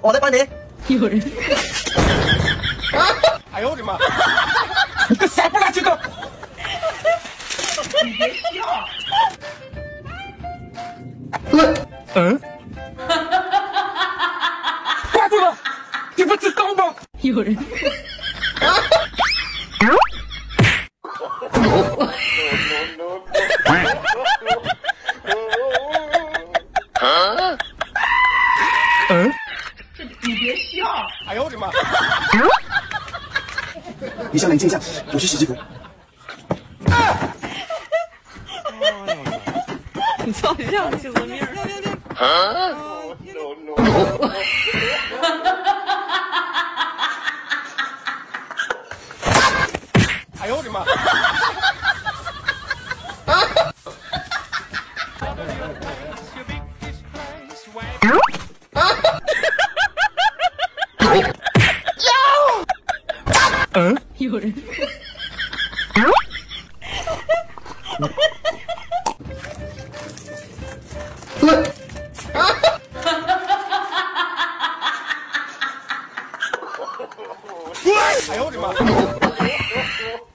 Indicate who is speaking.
Speaker 1: 我在帮你。
Speaker 2: 有人。
Speaker 3: 哎呦我的妈！你个傻不拉几的！你别笑。嗯？挂住了，你不知道吗？
Speaker 2: 有人。
Speaker 3: 嗯？你别笑！哎呦我的妈！
Speaker 1: 你先冷静一下，我去洗衣服。
Speaker 2: 你操，你这死命儿！
Speaker 3: 哎呦我的妈！嗯？
Speaker 2: 有人。
Speaker 3: 哎呦我的妈！